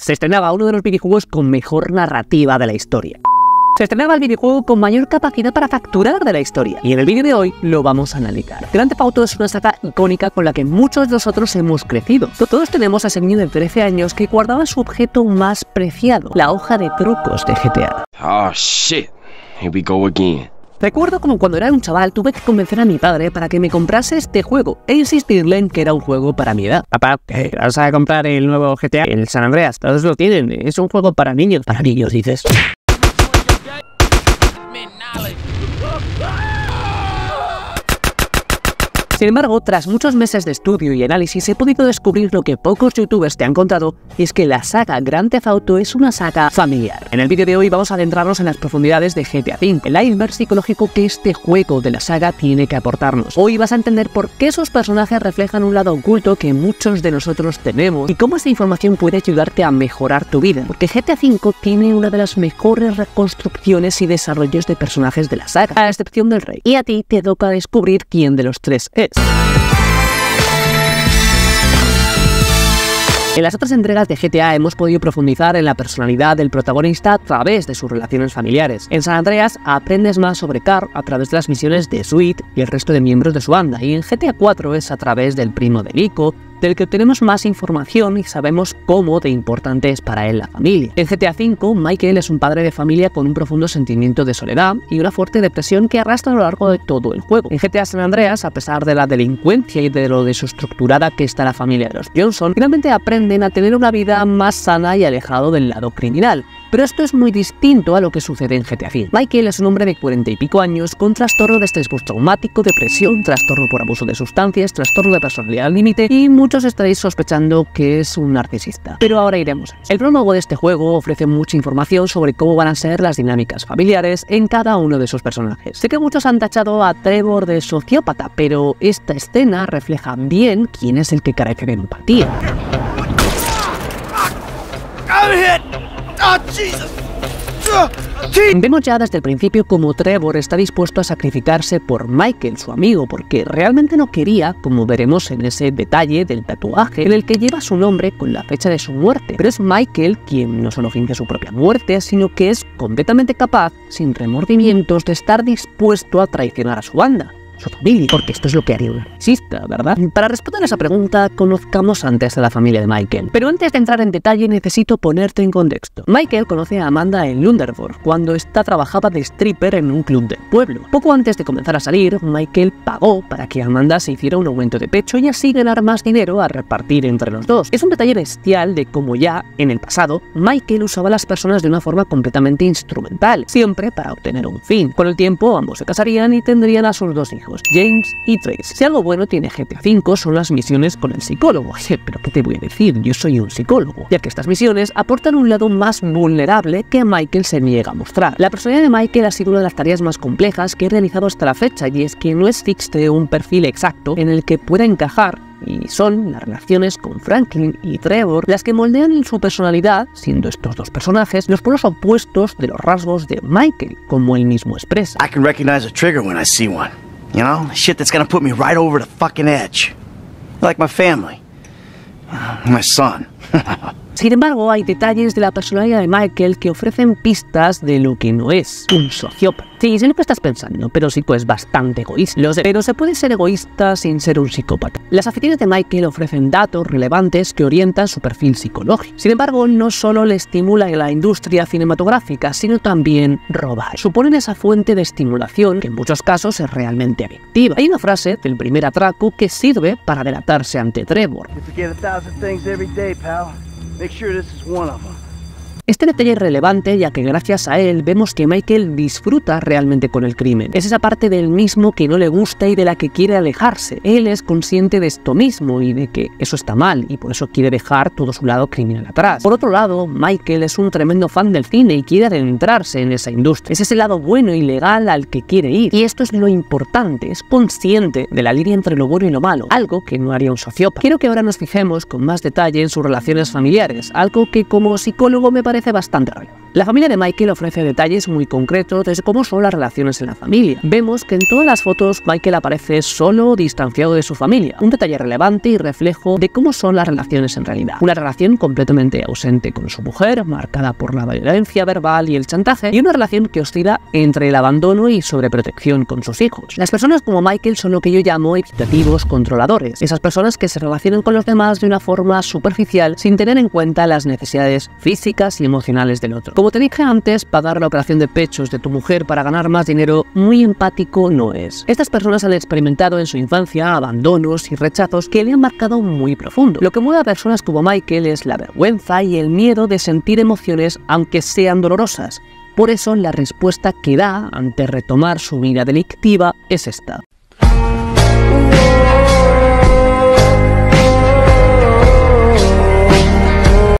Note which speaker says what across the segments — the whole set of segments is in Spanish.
Speaker 1: Se estrenaba uno de los videojuegos con mejor narrativa de la historia. Se estrenaba el videojuego con mayor capacidad para facturar de la historia. Y en el vídeo de hoy lo vamos a analizar. Grand Theft Auto es una saga icónica con la que muchos de nosotros hemos crecido. Todos tenemos a ese niño de 13 años que guardaba su objeto más preciado, la hoja de trucos de GTA.
Speaker 2: Oh shit. Here we go again.
Speaker 1: Recuerdo como cuando era un chaval tuve que convencer a mi padre para que me comprase este juego e insistirle en que era un juego para mi edad. Papá, ¿qué? ¿vas a comprar el nuevo GTA? El San Andreas. Todos lo tienen. Es un juego para niños. Para niños, dices. Sin embargo, tras muchos meses de estudio y análisis he podido descubrir lo que pocos youtubers te han contado, y es que la saga Grand Theft Auto es una saga familiar. En el vídeo de hoy vamos a adentrarnos en las profundidades de GTA V, el iceberg psicológico que este juego de la saga tiene que aportarnos. Hoy vas a entender por qué esos personajes reflejan un lado oculto que muchos de nosotros tenemos y cómo esta información puede ayudarte a mejorar tu vida, porque GTA V tiene una de las mejores reconstrucciones y desarrollos de personajes de la saga, a excepción del rey. Y a ti te toca descubrir quién de los tres es. En las otras entregas de GTA hemos podido profundizar en la personalidad del protagonista a través de sus relaciones familiares. En San Andreas aprendes más sobre Carl a través de las misiones de Sweet y el resto de miembros de su banda, y en GTA 4 es a través del primo de Nico, del que obtenemos más información y sabemos cómo de importante es para él la familia. En GTA V, Michael es un padre de familia con un profundo sentimiento de soledad y una fuerte depresión que arrastra a lo largo de todo el juego. En GTA San Andreas, a pesar de la delincuencia y de lo desestructurada que está la familia de los Johnson, finalmente aprenden a tener una vida más sana y alejado del lado criminal. Pero esto es muy distinto a lo que sucede en GTA V. Michael es un hombre de 40 y pico años con trastorno de estrés postraumático, depresión, trastorno por abuso de sustancias, trastorno de personalidad límite y muchos estaréis sospechando que es un narcisista. Pero ahora iremos. El prólogo de este juego ofrece mucha información sobre cómo van a ser las dinámicas familiares en cada uno de sus personajes. Sé que muchos han tachado a Trevor de sociópata, pero esta escena refleja bien quién es el que carece de empatía. Vemos ya desde el principio cómo Trevor está dispuesto a sacrificarse por Michael, su amigo, porque realmente no quería, como veremos en ese detalle del tatuaje, en el que lleva su nombre con la fecha de su muerte. Pero es Michael quien no solo finge su propia muerte, sino que es completamente capaz, sin remordimientos, de estar dispuesto a traicionar a su banda su familia, porque esto es lo que haría un narcisista, ¿verdad? Para responder a esa pregunta, conozcamos antes a la familia de Michael. Pero antes de entrar en detalle, necesito ponerte en contexto. Michael conoce a Amanda en Lunderborg, cuando esta trabajaba de stripper en un club del pueblo. Poco antes de comenzar a salir, Michael pagó para que Amanda se hiciera un aumento de pecho y así ganar más dinero a repartir entre los dos. Es un detalle bestial de cómo ya, en el pasado, Michael usaba a las personas de una forma completamente instrumental, siempre para obtener un fin. Con el tiempo, ambos se casarían y tendrían a sus dos hijos. James y Trace. Si algo bueno tiene GTA V son las misiones con el psicólogo. Pero ¿qué te voy a decir? Yo soy un psicólogo. Ya que estas misiones aportan un lado más vulnerable que Michael se niega a mostrar. La personalidad de Michael ha sido una de las tareas más complejas que he realizado hasta la fecha y es que no existe un perfil exacto en el que pueda encajar y son las relaciones con Franklin y Trevor las que moldean su personalidad, siendo estos dos personajes los polos opuestos de los rasgos de Michael, como él mismo expresa.
Speaker 3: I can recognize a trigger when I see one. You know, shit that's gonna put me right over the fucking edge. Like my family. Uh, my son.
Speaker 1: Sin embargo, hay detalles de la personalidad de Michael que ofrecen pistas de lo que no es un sociópata. Sí, sé lo que estás pensando, pero Psico es bastante egoísta. Pero se puede ser egoísta sin ser un psicópata. Las aficiones de Michael ofrecen datos relevantes que orientan su perfil psicológico. Sin embargo, no solo le estimula la industria cinematográfica, sino también robar. Suponen esa fuente de estimulación que en muchos casos es realmente adictiva. Hay una frase del primer atraco que sirve para delatarse ante Trevor.
Speaker 3: You forget a thousand things every day, pal. Make sure this is one of them.
Speaker 1: Este detalle es relevante ya que gracias a él vemos que Michael disfruta realmente con el crimen. Es esa parte del mismo que no le gusta y de la que quiere alejarse. Él es consciente de esto mismo y de que eso está mal y por eso quiere dejar todo su lado criminal atrás. Por otro lado, Michael es un tremendo fan del cine y quiere adentrarse en esa industria. Es ese lado bueno y legal al que quiere ir. Y esto es lo importante, es consciente de la línea entre lo bueno y lo malo, algo que no haría un sociópata. Quiero que ahora nos fijemos con más detalle en sus relaciones familiares, algo que como psicólogo me parece bastante relevante. La familia de Michael ofrece detalles muy concretos de cómo son las relaciones en la familia. Vemos que en todas las fotos Michael aparece solo, distanciado de su familia, un detalle relevante y reflejo de cómo son las relaciones en realidad. Una relación completamente ausente con su mujer, marcada por la violencia verbal y el chantaje, y una relación que oscila entre el abandono y sobreprotección con sus hijos. Las personas como Michael son lo que yo llamo evitativos controladores, esas personas que se relacionan con los demás de una forma superficial sin tener en cuenta las necesidades físicas y emocionales del otro. Como te dije antes, pagar la operación de pechos de tu mujer para ganar más dinero muy empático no es. Estas personas han experimentado en su infancia abandonos y rechazos que le han marcado muy profundo. Lo que mueve a personas como Michael es la vergüenza y el miedo de sentir emociones aunque sean dolorosas. Por eso la respuesta que da ante retomar su vida delictiva es esta.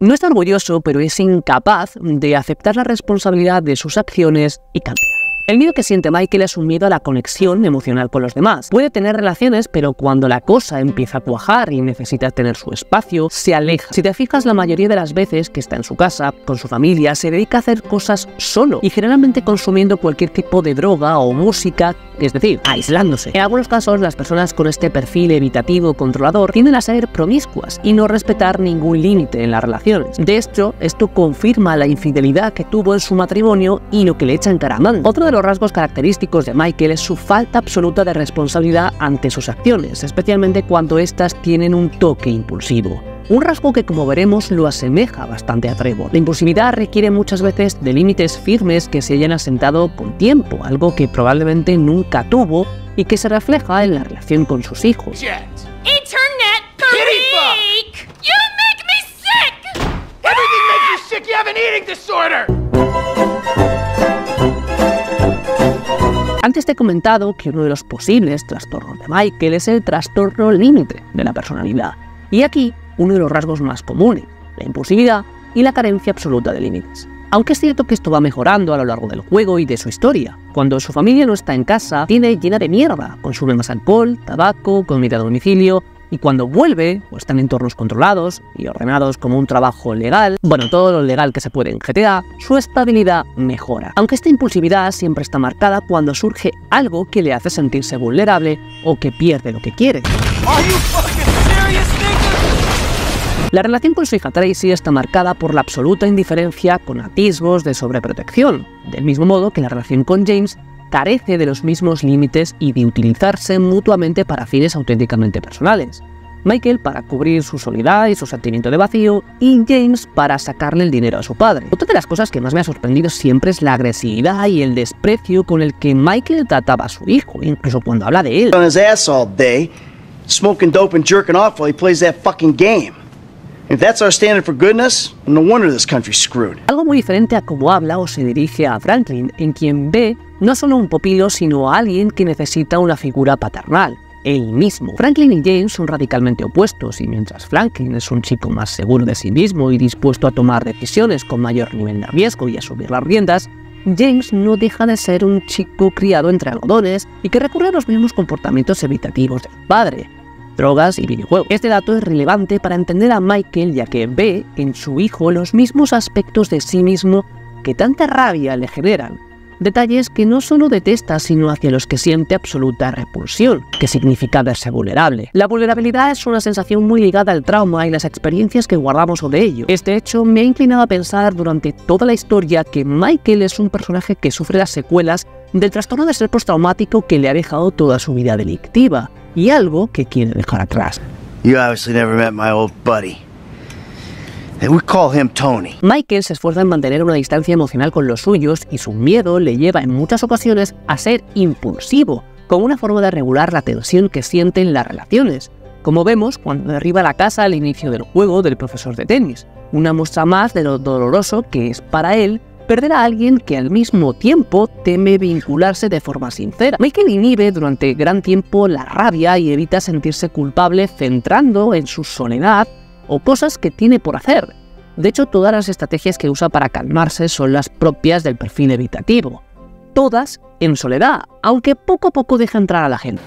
Speaker 1: No está orgulloso, pero es incapaz de aceptar la responsabilidad de sus acciones y cambiar. El miedo que siente Michael es un miedo a la conexión emocional con los demás. Puede tener relaciones, pero cuando la cosa empieza a cuajar y necesita tener su espacio, se aleja. Si te fijas, la mayoría de las veces que está en su casa, con su familia, se dedica a hacer cosas solo y generalmente consumiendo cualquier tipo de droga o música, es decir, aislándose. En algunos casos, las personas con este perfil evitativo controlador tienden a ser promiscuas y no respetar ningún límite en las relaciones. De hecho, esto confirma la infidelidad que tuvo en su matrimonio y lo que le echa en cara Otro de los rasgos característicos de Michael es su falta absoluta de responsabilidad ante sus acciones, especialmente cuando éstas tienen un toque impulsivo. Un rasgo que como veremos lo asemeja bastante a Trevor. La impulsividad requiere muchas veces de límites firmes que se hayan asentado con tiempo, algo que probablemente nunca tuvo y que se refleja en la relación con sus hijos.
Speaker 4: Internet freak! You make me sick!
Speaker 5: Everything makes you sick. You have an eating disorder.
Speaker 1: Antes te he comentado que uno de los posibles trastornos de Michael es el trastorno límite de la personalidad. Y aquí uno de los rasgos más comunes, la impulsividad y la carencia absoluta de límites. Aunque es cierto que esto va mejorando a lo largo del juego y de su historia. Cuando su familia no está en casa, tiene llena de mierda, consume más alcohol, tabaco, comida a domicilio, y cuando vuelve, o está en entornos controlados y ordenados como un trabajo legal, bueno, todo lo legal que se puede en GTA, su estabilidad mejora. Aunque esta impulsividad siempre está marcada cuando surge algo que le hace sentirse vulnerable o que pierde lo que quiere. La relación con su hija Tracy está marcada por la absoluta indiferencia con atisbos de sobreprotección, del mismo modo que la relación con James carece de los mismos límites y de utilizarse mutuamente para fines auténticamente personales. Michael para cubrir su soledad y su sentimiento de vacío, y James para sacarle el dinero a su padre. Otra de las cosas que más me ha sorprendido siempre es la agresividad y el desprecio con el que Michael trataba a su hijo, incluso cuando habla de él. Algo muy diferente a cómo habla o se dirige a Franklin, en quien ve no solo un pupilo, sino a alguien que necesita una figura paternal, él mismo. Franklin y James son radicalmente opuestos, y mientras Franklin es un chico más seguro de sí mismo y dispuesto a tomar decisiones con mayor nivel de riesgo y asumir las riendas, James no deja de ser un chico criado entre algodones y que recurre a los mismos comportamientos evitativos de su padre, drogas y videojuegos. Este dato es relevante para entender a Michael ya que ve en su hijo los mismos aspectos de sí mismo que tanta rabia le generan. Detalles que no solo detesta, sino hacia los que siente absoluta repulsión, que significa verse vulnerable. La vulnerabilidad es una sensación muy ligada al trauma y las experiencias que guardamos sobre ello. Este hecho me ha inclinado a pensar durante toda la historia que Michael es un personaje que sufre las secuelas del trastorno de ser postraumático que le ha dejado toda su vida delictiva y algo que quiere dejar atrás.
Speaker 3: You obviously never met my old buddy. Tony.
Speaker 1: Michael se esfuerza en mantener una distancia emocional con los suyos y su miedo le lleva en muchas ocasiones a ser impulsivo, como una forma de regular la tensión que siente en las relaciones, como vemos cuando derriba la casa al inicio del juego del profesor de tenis, una muestra más de lo doloroso que es para él perder a alguien que al mismo tiempo teme vincularse de forma sincera. Michael inhibe durante gran tiempo la rabia y evita sentirse culpable centrando en su soledad o cosas que tiene por hacer. De hecho, todas las estrategias que usa para calmarse son las propias del perfil evitativo. Todas en soledad, aunque poco a poco deja entrar a la gente.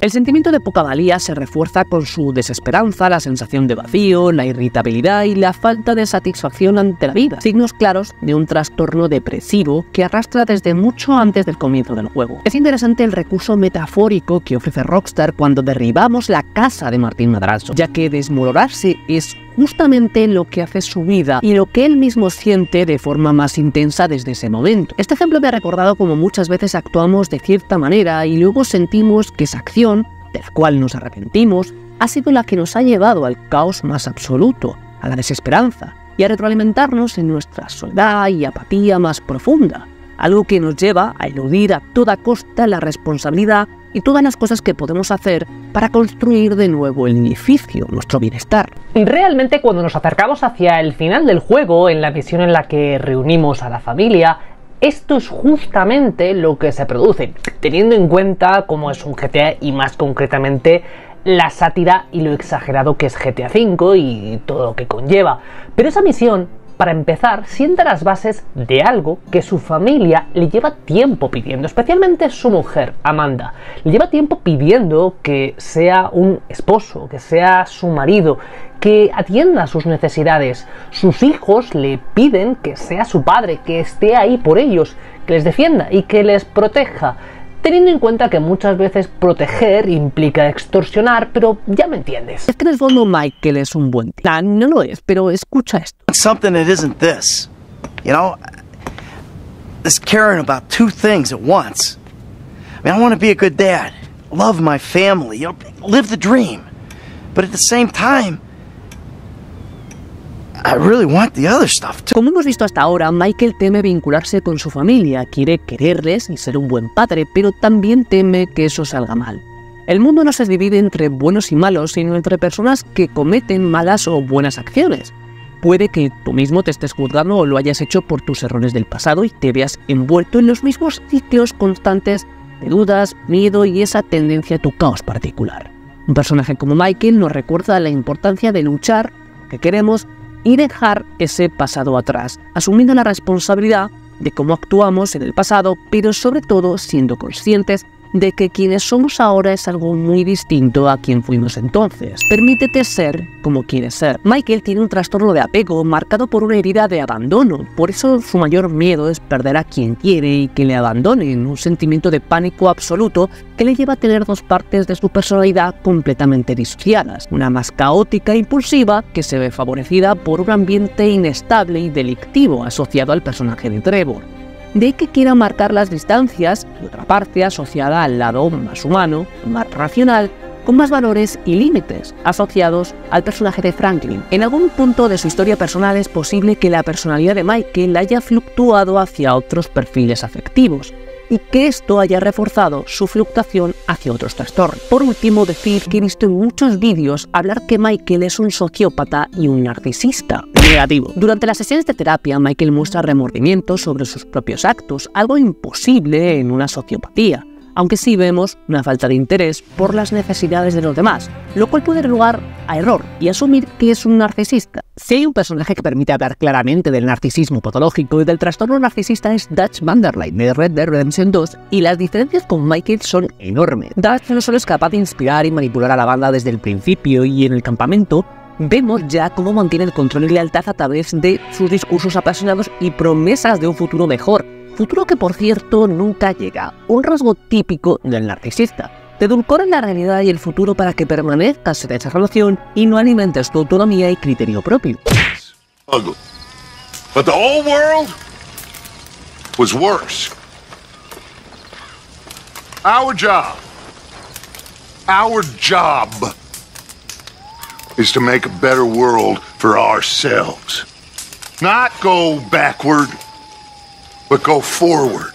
Speaker 1: El sentimiento de poca valía se refuerza con su desesperanza, la sensación de vacío, la irritabilidad y la falta de satisfacción ante la vida, signos claros de un trastorno depresivo que arrastra desde mucho antes del comienzo del juego. Es interesante el recurso metafórico que ofrece Rockstar cuando derribamos la casa de Martín Madrazo, ya que desmoronarse es justamente lo que hace su vida y lo que él mismo siente de forma más intensa desde ese momento. Este ejemplo me ha recordado como muchas veces actuamos de cierta manera y luego sentimos que esa acción, de la cual nos arrepentimos, ha sido la que nos ha llevado al caos más absoluto, a la desesperanza y a retroalimentarnos en nuestra soledad y apatía más profunda, algo que nos lleva a eludir a toda costa la responsabilidad y todas las cosas que podemos hacer para construir de nuevo el edificio, nuestro bienestar.
Speaker 6: Realmente cuando nos acercamos hacia el final del juego, en la misión en la que reunimos a la familia, esto es justamente lo que se produce, teniendo en cuenta cómo es un GTA y más concretamente la sátira y lo exagerado que es GTA V y todo lo que conlleva. Pero esa misión para empezar, sienta las bases de algo que su familia le lleva tiempo pidiendo, especialmente su mujer, Amanda. Le lleva tiempo pidiendo que sea un esposo, que sea su marido, que atienda sus necesidades. Sus hijos le piden que sea su padre, que esté ahí por ellos, que les defienda y que les proteja teniendo en cuenta que muchas veces proteger implica extorsionar, pero ya me entiendes.
Speaker 1: Es que en el fondo Michael es un buen tío. no lo es, pero escucha esto.
Speaker 3: Something that isn't this. You know, this caring about two things at once. I mean, I want to be a good dad, love my family, you know, live the dream. But at the same time, I really want the other stuff too.
Speaker 1: Como hemos visto hasta ahora, Michael teme vincularse con su familia, quiere quererles y ser un buen padre, pero también teme que eso salga mal. El mundo no se divide entre buenos y malos, sino entre personas que cometen malas o buenas acciones. Puede que tú mismo te estés juzgando o lo hayas hecho por tus errores del pasado y te veas envuelto en los mismos ciclos constantes de dudas, miedo y esa tendencia a tu caos particular. Un personaje como Michael nos recuerda la importancia de luchar, que queremos y dejar ese pasado atrás, asumiendo la responsabilidad de cómo actuamos en el pasado, pero sobre todo siendo conscientes de que quienes somos ahora es algo muy distinto a quien fuimos entonces. Permítete ser como quieres ser. Michael tiene un trastorno de apego marcado por una herida de abandono, por eso su mayor miedo es perder a quien quiere y que le abandonen, un sentimiento de pánico absoluto que le lleva a tener dos partes de su personalidad completamente disociadas, una más caótica e impulsiva que se ve favorecida por un ambiente inestable y delictivo asociado al personaje de Trevor de que quiera marcar las distancias y otra parte asociada al lado más humano, más racional, con más valores y límites asociados al personaje de Franklin. En algún punto de su historia personal es posible que la personalidad de Michael haya fluctuado hacia otros perfiles afectivos, y que esto haya reforzado su fluctuación hacia otros trastornos. Por último, decir que he visto en muchos vídeos hablar que Michael es un sociópata y un narcisista. Negativo. Durante las sesiones de terapia, Michael muestra remordimiento sobre sus propios actos, algo imposible en una sociopatía aunque sí vemos una falta de interés por las necesidades de los demás, lo cual puede dar lugar a error y asumir que es un narcisista. Si hay un personaje que permite hablar claramente del narcisismo patológico y del trastorno narcisista es Dutch Vanderlein de Red Dead Redemption 2 y las diferencias con Michael son enormes. Dutch no solo es capaz de inspirar y manipular a la banda desde el principio y en el campamento, vemos ya cómo mantiene el control y lealtad a través de sus discursos apasionados y promesas de un futuro mejor, futuro que por cierto nunca llega, un rasgo típico del narcisista. Te edulcoran la realidad y el futuro para que permanezcas en esa relación y no alimentes tu autonomía y criterio propio.
Speaker 7: But the whole world was worse. Our job, our job is to make a better world for ourselves. Not go backward, but go forward.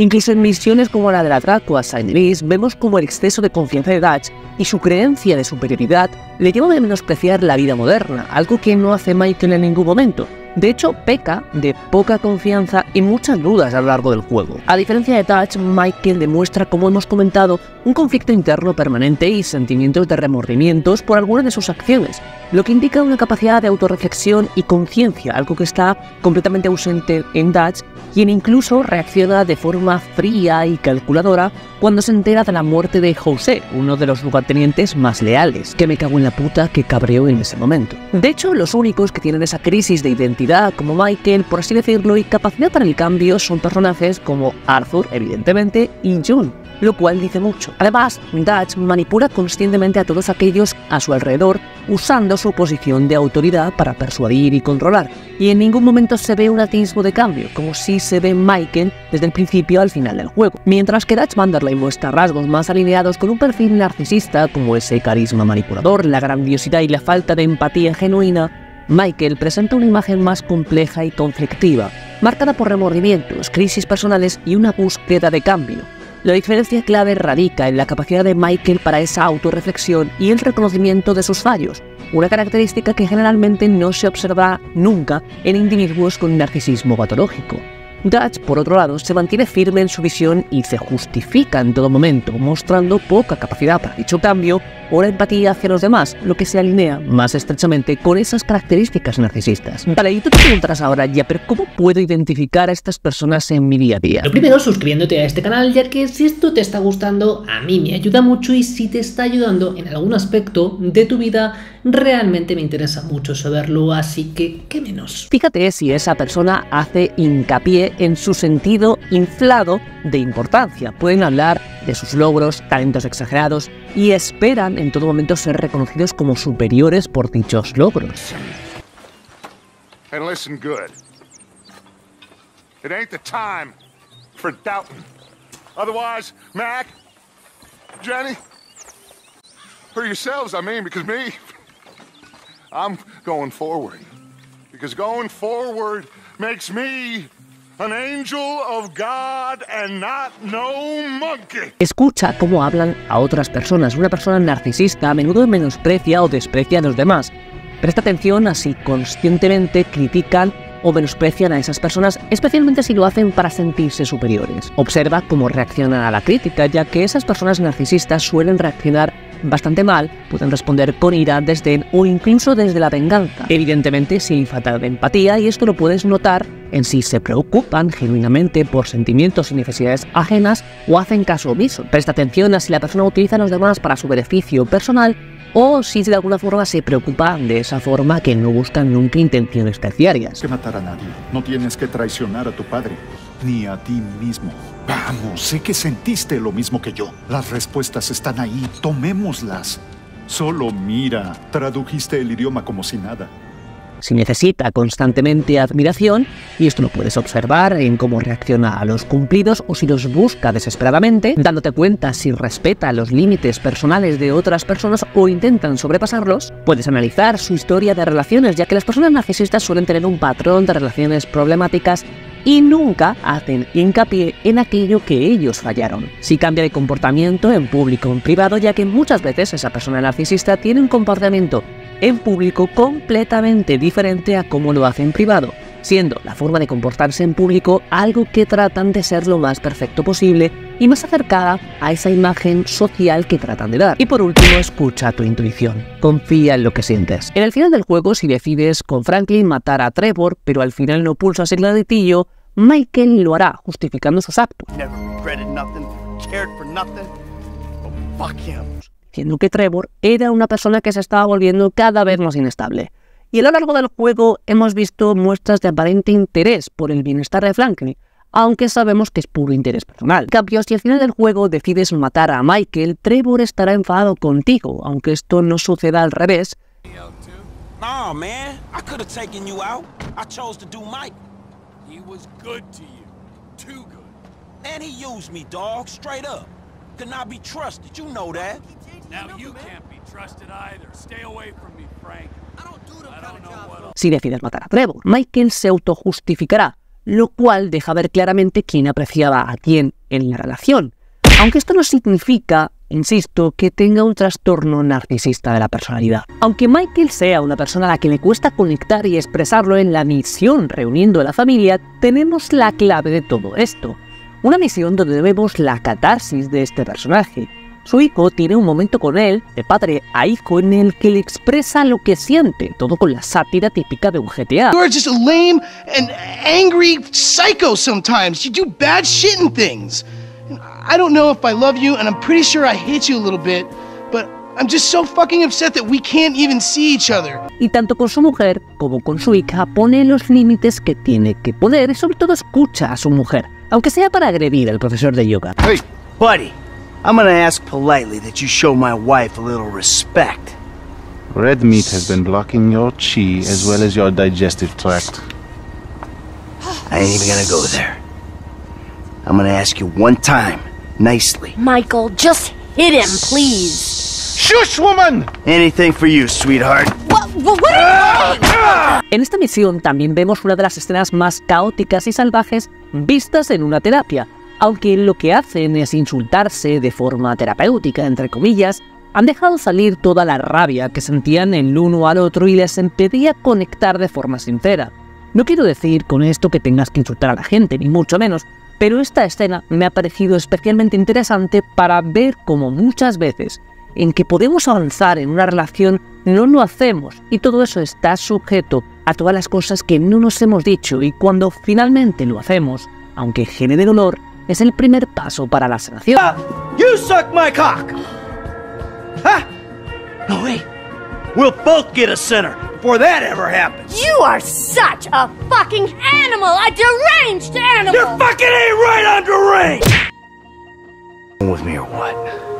Speaker 1: Incluso en misiones como la del atraco a Saint Louis, vemos como el exceso de confianza de Dutch y su creencia de superioridad le llevan a menospreciar la vida moderna, algo que no hace Michael en ningún momento. De hecho, peca de poca confianza y muchas dudas a lo largo del juego. A diferencia de Touch, Michael demuestra, como hemos comentado, un conflicto interno permanente y sentimientos de remordimientos por algunas de sus acciones, lo que indica una capacidad de autorreflexión y conciencia, algo que está completamente ausente en Dutch, quien incluso reacciona de forma fría y calculadora cuando se entera de la muerte de José, uno de los lugartenientes más leales, que me cago en la puta que cabreó en ese momento. De hecho, los únicos que tienen esa crisis de identidad como Michael, por así decirlo, y capacidad para el cambio son personajes como Arthur, evidentemente, y John, lo cual dice mucho. Además, Dutch manipula conscientemente a todos aquellos a su alrededor usando su posición de autoridad para persuadir y controlar, y en ningún momento se ve un atisbo de cambio, como si se ve Michael desde el principio al final del juego, mientras que Dutch Vanderlei muestra rasgos más alineados con un perfil narcisista como ese carisma manipulador, la grandiosidad y la falta de empatía genuina, Michael presenta una imagen más compleja y conflictiva, marcada por remordimientos, crisis personales y una búsqueda de cambio. La diferencia clave radica en la capacidad de Michael para esa autorreflexión y el reconocimiento de sus fallos, una característica que generalmente no se observa nunca en individuos con narcisismo patológico. Dutch, por otro lado, se mantiene firme en su visión y se justifica en todo momento, mostrando poca capacidad para dicho cambio o la empatía hacia los demás, lo que se alinea más estrechamente con esas características narcisistas. Vale, y tú te preguntarás ahora, ya, pero ¿cómo puedo identificar a estas personas en mi día a día?
Speaker 6: Lo primero, suscribiéndote a este canal, ya que si esto te está gustando, a mí me ayuda mucho y si te está ayudando en algún aspecto de tu vida, realmente me interesa mucho saberlo, así que qué menos.
Speaker 1: Fíjate si esa persona hace hincapié en su sentido inflado de importancia. Pueden hablar de sus logros, talentos exagerados y esperan en todo momento ser reconocidos como superiores por dichos logros.
Speaker 7: And listen good. It ain't the time for doubting. Otherwise, Mac, Jenny, for yourselves, I mean, because me, I'm going forward. Because going forward makes me
Speaker 1: Escucha cómo hablan a otras personas. Una persona narcisista a menudo menosprecia o desprecia a los demás. Presta atención a si conscientemente critican o menosprecian a esas personas, especialmente si lo hacen para sentirse superiores. Observa cómo reaccionan a la crítica, ya que esas personas narcisistas suelen reaccionar bastante mal, pueden responder con ira, desdén o incluso desde la venganza. Evidentemente sin falta de empatía y esto lo puedes notar en si se preocupan genuinamente por sentimientos y necesidades ajenas o hacen caso omiso. Presta atención a si la persona utiliza a los demás para su beneficio personal o si de alguna forma se preocupan de esa forma que no buscan nunca intenciones terciarias.
Speaker 8: que matar nadie. No tienes que traicionar a tu padre, ni a ti mismo. Vamos, sé que sentiste lo mismo que yo. Las respuestas están ahí, tomémoslas. Solo mira, tradujiste el idioma como si nada.
Speaker 1: Si necesita constantemente admiración, y esto lo puedes observar en cómo reacciona a los cumplidos o si los busca desesperadamente, dándote cuenta si respeta los límites personales de otras personas o intentan sobrepasarlos, puedes analizar su historia de relaciones, ya que las personas narcisistas suelen tener un patrón de relaciones problemáticas y nunca hacen hincapié en aquello que ellos fallaron. Si cambia de comportamiento en público o en privado, ya que muchas veces esa persona narcisista tiene un comportamiento en público completamente diferente a cómo lo hace en privado, siendo la forma de comportarse en público algo que tratan de ser lo más perfecto posible y más acercada a esa imagen social que tratan de dar. Y por último, escucha tu intuición. Confía en lo que sientes. En el final del juego, si decides con Franklin matar a Trevor, pero al final no pulsas el gatillo, Michael lo hará, justificando sus actos.
Speaker 3: Nothing. Oh,
Speaker 1: diciendo que Trevor era una persona que se estaba volviendo cada vez más inestable. Y a lo largo del juego hemos visto muestras de aparente interés por el bienestar de Franklin, aunque sabemos que es puro interés personal. En cambio, si al final del juego decides matar a Michael, Trevor estará enfadado contigo, aunque esto no suceda al revés,
Speaker 9: Nah, man. I could have taken you out. I chose to do Mike.
Speaker 5: He was good to you. Too good.
Speaker 9: And he used me, dog. Straight up. Could not be trusted. You know that.
Speaker 5: Now you can't be trusted either. Stay away from me, Frank. I don't do them I don't know what else.
Speaker 1: Si decides matar a Trevor. Michael se autojustificará, lo cual deja ver claramente quién apreciaba a quién en la relación. Aunque esto no significa insisto, que tenga un trastorno narcisista de la personalidad. Aunque Michael sea una persona a la que le cuesta conectar y expresarlo en la misión reuniendo a la familia, tenemos la clave de todo esto. Una misión donde vemos la catarsis de este personaje. Su hijo tiene un momento con él, de padre a hijo, en el que le expresa lo que siente, todo con la sátira típica de un GTA.
Speaker 10: You're just a lame and angry psycho sometimes. You do bad shit and things. I don't know if I love you, and I'm pretty sure I hate you a little bit, but I'm just so fucking upset that we can't even see each other.
Speaker 1: Y tanto con su mujer como con su hija pone los límites que tiene que poner y sobre todo escucha a su mujer, aunque sea para agredir al profesor de yoga.
Speaker 3: Hey, buddy, I'm gonna ask politely that you show my wife a little respect.
Speaker 11: Red meat has been blocking your chi as well as your digestive tract.
Speaker 3: I ain't even gonna go there. I'm gonna ask you one time, nicely.
Speaker 4: Michael, just hit him, please.
Speaker 3: Shush, woman! Anything for you, sweetheart.
Speaker 4: What, what, what are you?
Speaker 1: En esta misión también vemos una de las escenas más caóticas y salvajes vistas en una terapia, aunque lo que hacen es insultarse de forma terapéutica, entre comillas, han dejado salir toda la rabia que sentían el uno al otro y les impedía conectar de forma sincera. No quiero decir con esto que tengas que insultar a la gente, ni mucho menos, pero esta escena me ha parecido especialmente interesante para ver cómo muchas veces en que podemos avanzar en una relación no lo hacemos y todo eso está sujeto a todas las cosas que no nos hemos dicho y cuando finalmente lo hacemos, aunque genere dolor, es el primer paso para la sanación.
Speaker 3: Ah, you suck my cock! Huh? No, way. We'll both get a center before that ever happens.
Speaker 4: You are such a fucking animal, a deranged animal.
Speaker 3: You're fucking ain't right on deranged! With me or what?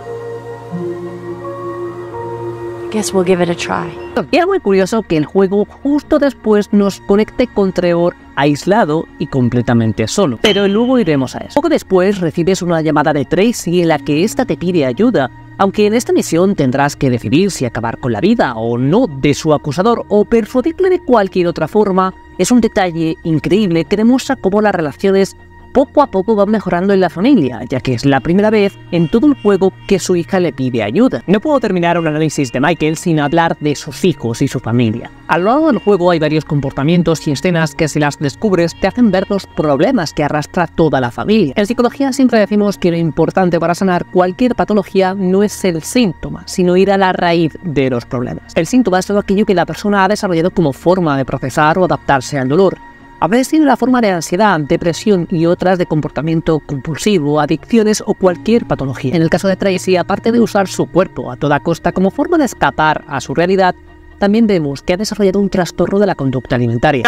Speaker 4: Guess we'll give it a try.
Speaker 1: Es muy curioso que el juego justo después nos conecte con Trevor aislado y completamente solo. Pero luego iremos a eso. Poco después recibes una llamada de Tracy en la que ésta te pide ayuda, aunque en esta misión tendrás que decidir si acabar con la vida o no de su acusador o persuadirle de cualquier otra forma, es un detalle increíble que demuestra cómo las relaciones poco a poco van mejorando en la familia, ya que es la primera vez en todo el juego que su hija le pide ayuda. No puedo terminar un análisis de Michael sin hablar de sus hijos y su familia. A lo largo del juego hay varios comportamientos y escenas que si las descubres te hacen ver los problemas que arrastra toda la familia. En psicología siempre decimos que lo importante para sanar cualquier patología no es el síntoma, sino ir a la raíz de los problemas. El síntoma es todo aquello que la persona ha desarrollado como forma de procesar o adaptarse al dolor. A veces tiene la forma de ansiedad, depresión y otras de comportamiento compulsivo, adicciones o cualquier patología. En el caso de Tracy, aparte de usar su cuerpo a toda costa como forma de escapar a su realidad, también vemos que ha desarrollado un trastorno de la conducta alimentaria.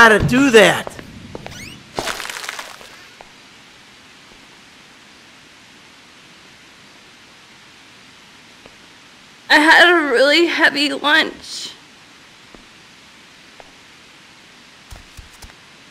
Speaker 12: I had a really heavy lunch.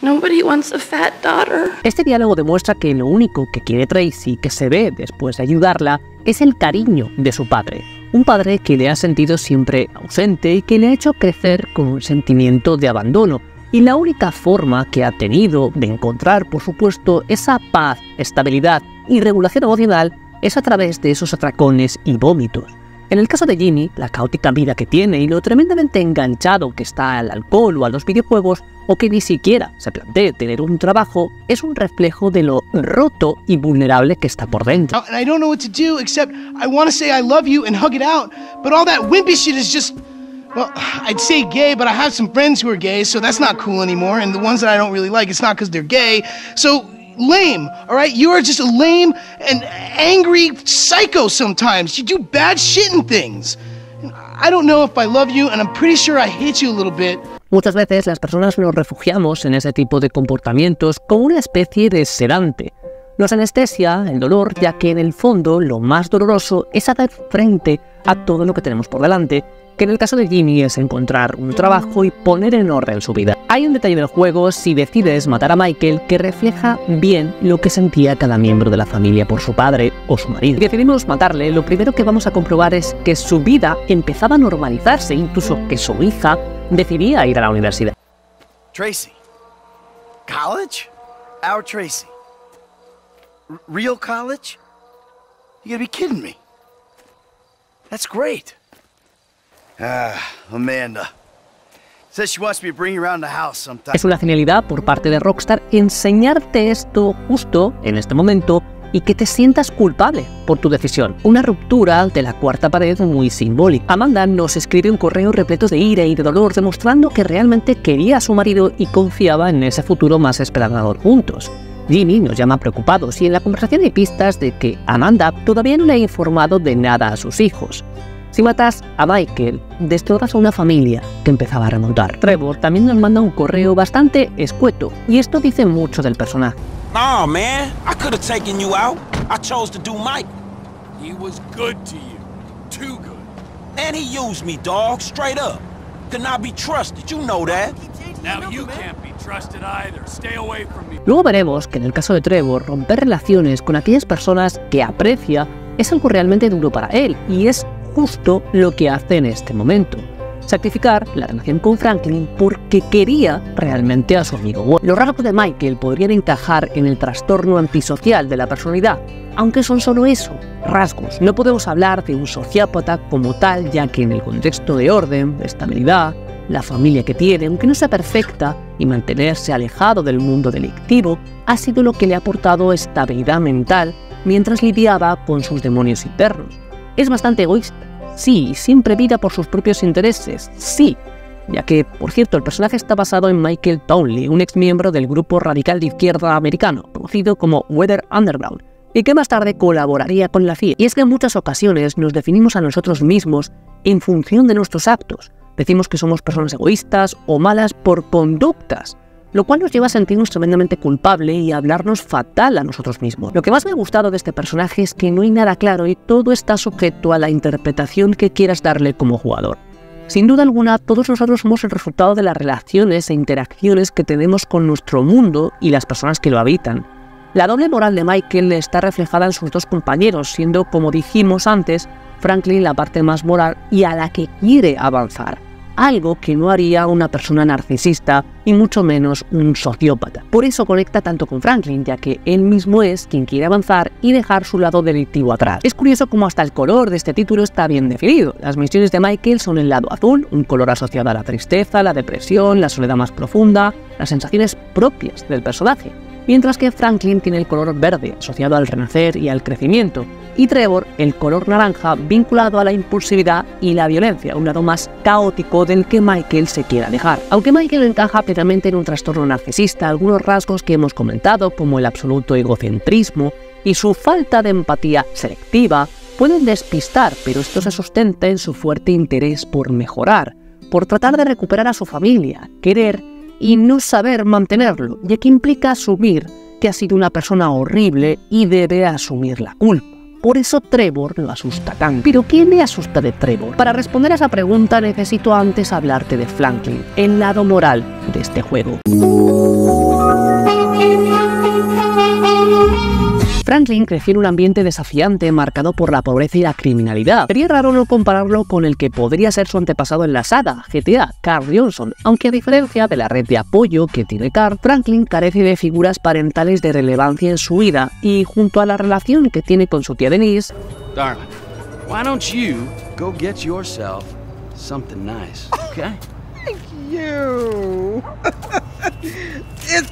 Speaker 12: Nobody wants a fat daughter.
Speaker 1: Este diálogo demuestra que lo único que quiere Tracy, que se ve después de ayudarla, es el cariño de su padre. Un padre que le ha sentido siempre ausente y que le ha hecho crecer con un sentimiento de abandono. Y la única forma que ha tenido de encontrar, por supuesto, esa paz, estabilidad y regulación emocional es a través de esos atracones y vómitos. En el caso de Jimmy, la caótica vida que tiene y lo tremendamente enganchado que está al alcohol o a los videojuegos, o que ni siquiera se plantee tener un trabajo, es un reflejo de lo roto y vulnerable que está por dentro.
Speaker 10: And I don't know what to do except I want to say I love you and hug it out, but all that wimpy shit is just. Well, I'd say gay, but I have some friends who are gay, so that's not cool anymore. And the ones that I don't really like, it's not because they're gay. So lame, all right? You are just a lame and angry psycho sometimes. You do bad shit and things. I don't know if I love you, and I'm pretty sure I hate you a little bit.
Speaker 1: Muchas veces las personas nos refugiamos en ese tipo de comportamientos como una especie de sedante. Nos anestesia el dolor, ya que en el fondo lo más doloroso es hacer frente a todo lo que tenemos por delante, que en el caso de Jimmy es encontrar un trabajo y poner en orden su vida. Hay un detalle del juego si decides matar a Michael que refleja bien lo que sentía cada miembro de la familia por su padre o su marido. Si decidimos matarle, lo primero que vamos a comprobar es que su vida empezaba a normalizarse, incluso que su hija decidía ir a la universidad.
Speaker 3: Tracy. College? Our Tracy. R- real college? You gotta be kidding me. That's great. Ah, Amanda. Says she wants me to bring you around the house sometime.
Speaker 1: Es una genialidad por parte de Rockstar enseñarte esto justo en este momento y que te sientas culpable por tu decisión. Una ruptura de la cuarta pared muy simbólica. Amanda nos escribe un correo repleto de ira y de dolor, demostrando que realmente quería a su marido y confiaba en ese futuro más esperanzador juntos. Jimmy nos llama preocupados y en la conversación hay pistas de que Amanda todavía no le ha informado de nada a sus hijos. Si matas a Michael, destrozas a una familia que empezaba a remontar. Trevor también nos manda un correo bastante escueto, y esto dice mucho del personaje.
Speaker 9: Nah, man. I could have taken you out. I chose to do Mike.
Speaker 5: He was good to you. Too good.
Speaker 9: And he used me, dog, straight up. Could not be trusted, you know that.
Speaker 5: Now you can't be trusted either. Stay away from me.
Speaker 1: Luego veremos que en el caso de Trevor, romper relaciones con aquellas personas que aprecia es algo realmente duro para él, y es justo lo que hace en este momento. Sacrificar la relación con Franklin porque quería realmente a su amigo. Los rasgos de Michael podrían encajar en el trastorno antisocial de la personalidad, aunque son solo eso, rasgos. No podemos hablar de un sociópata como tal, ya que en el contexto de orden, de estabilidad, la familia que tiene, aunque no sea perfecta, y mantenerse alejado del mundo delictivo, ha sido lo que le ha aportado estabilidad mental mientras lidiaba con sus demonios internos. Es bastante egoísta, sí, siempre vida por sus propios intereses, sí, ya que, por cierto, el personaje está basado en Michael Townley, un ex miembro del grupo radical de izquierda americano, conocido como Weather Underground, y que más tarde colaboraría con la CIA. Y es que en muchas ocasiones nos definimos a nosotros mismos en función de nuestros actos. Decimos que somos personas egoístas o malas por conductas, lo cual nos lleva a sentirnos tremendamente culpable y a hablarnos fatal a nosotros mismos. Lo que más me ha gustado de este personaje es que no hay nada claro y todo está sujeto a la interpretación que quieras darle como jugador. Sin duda alguna, todos nosotros somos el resultado de las relaciones e interacciones que tenemos con nuestro mundo y las personas que lo habitan. La doble moral de Michael está reflejada en sus dos compañeros, siendo, como dijimos antes, Franklin la parte más moral y a la que quiere avanzar algo que no haría una persona narcisista y mucho menos un sociópata. Por eso conecta tanto con Franklin, ya que él mismo es quien quiere avanzar y dejar su lado delictivo atrás. Es curioso cómo hasta el color de este título está bien definido. Las misiones de Michael son el lado azul, un color asociado a la tristeza, la depresión, la soledad más profunda, las sensaciones propias del personaje mientras que Franklin tiene el color verde, asociado al renacer y al crecimiento, y Trevor el color naranja, vinculado a la impulsividad y la violencia, un lado más caótico del que Michael se quiera dejar. Aunque Michael encaja plenamente en un trastorno narcisista, algunos rasgos que hemos comentado, como el absoluto egocentrismo y su falta de empatía selectiva, pueden despistar, pero esto se sustenta en su fuerte interés por mejorar, por tratar de recuperar a su familia, querer y no saber mantenerlo, ya que implica asumir que ha sido una persona horrible y debe asumir la culpa. Por eso Trevor lo asusta tanto. Pero ¿qué le asusta de Trevor? Para responder a esa pregunta necesito antes hablarte de Franklin, el lado moral de este juego. Franklin creció en un ambiente desafiante marcado por la pobreza y la criminalidad. Sería raro no compararlo con el que podría ser su antepasado en la saga, GTA, Carl Johnson, aunque a diferencia de la red de apoyo que tiene Carl, Franklin carece de figuras parentales de relevancia en su vida y junto a la relación que tiene con su tía Denise,
Speaker 2: Darling, why don't you go get yourself something nice, okay?
Speaker 13: Thank you. it's,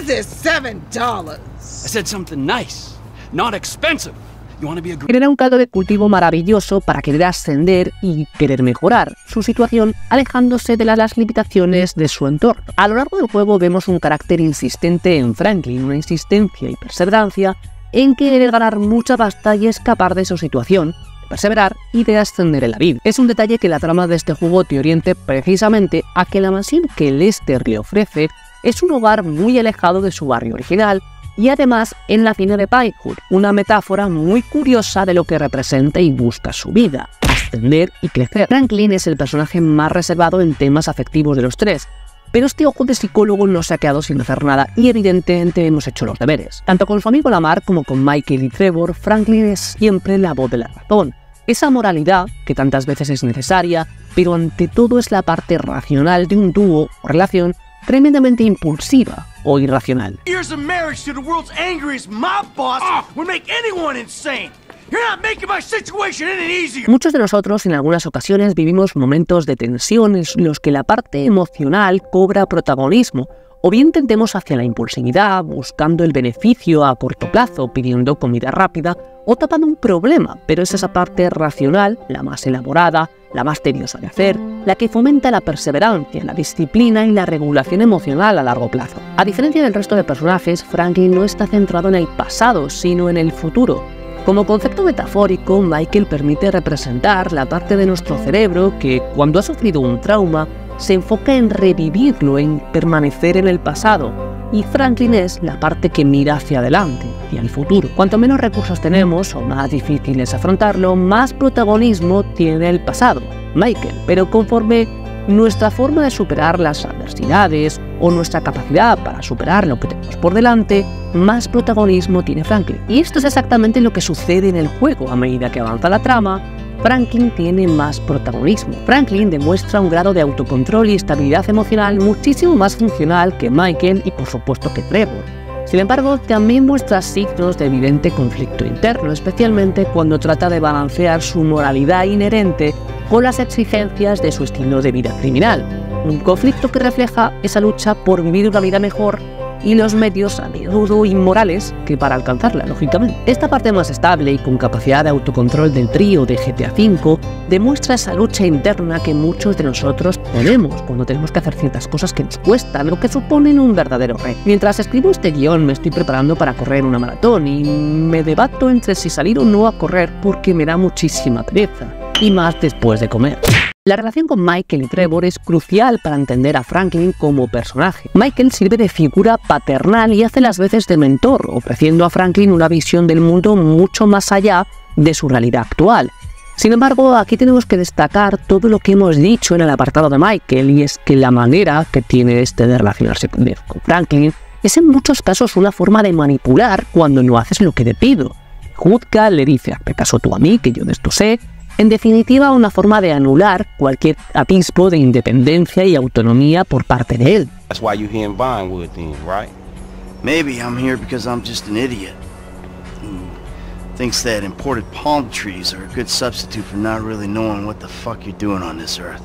Speaker 13: it's it seven dollars.
Speaker 2: I said something nice, not expensive. You want to be a gr-
Speaker 1: genera un caldo de cultivo maravilloso para querer ascender y querer mejorar su situación alejándose de las limitaciones de su entorno. A lo largo del juego vemos un carácter insistente en Franklin, una insistencia y perseverancia en querer ganar mucha pasta y escapar de su situación, de perseverar y de ascender en la vida. Es un detalle que la trama de este juego te oriente precisamente a que la mansión que Lester le ofrece es un hogar muy alejado de su barrio original y además en la cine de Pinewood, una metáfora muy curiosa de lo que representa y busca su vida, ascender y crecer. Franklin es el personaje más reservado en temas afectivos de los tres, pero este ojo de psicólogo no se ha quedado sin hacer nada y evidentemente hemos hecho los deberes. Tanto con su amigo Lamar como con Michael y Trevor, Franklin es siempre la voz de la razón. Esa moralidad, que tantas veces es necesaria, pero ante todo es la parte racional de un dúo o relación tremendamente impulsiva o irracional.
Speaker 5: Years of marriage to the world's angriest mob boss would make anyone insane.
Speaker 2: You're not making my situation any easier.
Speaker 1: Muchos de nosotros en algunas ocasiones vivimos momentos de tensión en los que la parte emocional cobra protagonismo, o bien tendemos hacia la impulsividad, buscando el beneficio a corto plazo, pidiendo comida rápida o tapando un problema, pero es esa parte racional, la más elaborada, la más tediosa de hacer, la que fomenta la perseverancia, la disciplina y la regulación emocional a largo plazo. A diferencia del resto de personajes, Franklin no está centrado en el pasado, sino en el futuro. Como concepto metafórico, Michael permite representar la parte de nuestro cerebro que, cuando ha sufrido un trauma, se enfoca en revivirlo, en permanecer en el pasado, y Franklin es la parte que mira hacia adelante, hacia el futuro. Cuanto menos recursos tenemos o más difícil es afrontarlo, más protagonismo tiene el pasado, Michael, pero conforme nuestra forma de superar las adversidades o nuestra capacidad para superar lo que tenemos por delante, más protagonismo tiene Franklin. Y esto es exactamente lo que sucede en el juego a medida que avanza la trama. Franklin tiene más protagonismo. Franklin demuestra un grado de autocontrol y estabilidad emocional muchísimo más funcional que Michael y por supuesto que Trevor. Sin embargo, también muestra signos de evidente conflicto interno, especialmente cuando trata de balancear su moralidad inherente con las exigencias de su estilo de vida criminal. Un conflicto que refleja esa lucha por vivir una vida mejor y los medios a menudo inmorales que para alcanzarla, lógicamente. Esta parte más estable y con capacidad de autocontrol del trío de GTA V demuestra esa lucha interna que muchos de nosotros tenemos cuando tenemos que hacer ciertas cosas que nos cuestan o que suponen un verdadero reto. Mientras escribo este guion me estoy preparando para correr una maratón y me debato entre si salir o no a correr porque me da muchísima pereza, y más después de comer. La relación con Michael y Trevor es crucial para entender a Franklin como personaje. Michael sirve de figura paternal y hace las veces de mentor, ofreciendo a Franklin una visión del mundo mucho más allá de su realidad actual. Sin embargo, aquí tenemos que destacar todo lo que hemos dicho en el apartado de Michael, y es que la manera que tiene este de relacionarse con Franklin es en muchos casos una forma de manipular cuando no haces lo que te pido. Juzga, le dice, hazme caso tú a mí, que yo de esto sé, en definitiva, una forma de anular cualquier atisbo de independencia y autonomía por parte de él.
Speaker 9: That's why you here in Vinewood then, right?
Speaker 3: Maybe I'm here because I'm just an idiot who thinks that imported palm trees are a good substitute for not really knowing what the fuck you're doing on this earth.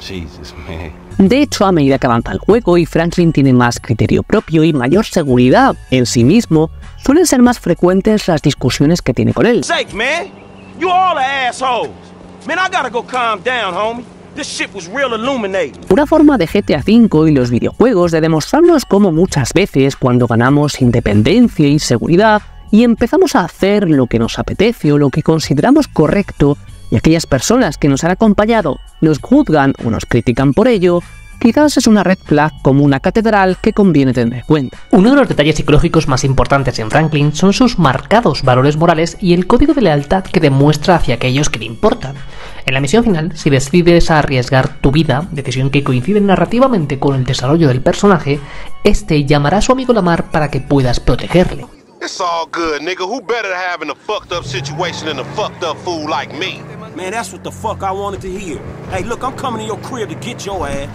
Speaker 9: Jesus, man.
Speaker 1: De hecho, a medida que avanza el juego y Franklin tiene más criterio propio y mayor seguridad en sí mismo, suelen ser más frecuentes las discusiones que tiene con él.
Speaker 9: Sake, man. You all are assholes. Man, I gotta go calm down, homie.
Speaker 1: Una forma de GTA V y los videojuegos de demostrarnos cómo muchas veces cuando ganamos independencia y seguridad y empezamos a hacer lo que nos apetece o lo que consideramos correcto y aquellas personas que nos han acompañado nos juzgan o nos critican por ello, quizás es una red flag como una catedral que conviene tener en cuenta.
Speaker 6: Uno de los detalles psicológicos más importantes en Franklin son sus marcados valores morales y el código de lealtad que demuestra hacia aquellos que le importan. En la misión final, si decides arriesgar tu vida, decisión que coincide narrativamente con el desarrollo del personaje, este llamará a su amigo Lamar para que puedas protegerle.
Speaker 14: It's all good, nigga. Who better to have in a fucked up situation than a fucked up fool like me?
Speaker 9: Man, that's what the fuck I wanted to hear. Hey, look, I'm coming to your crib to get your ass.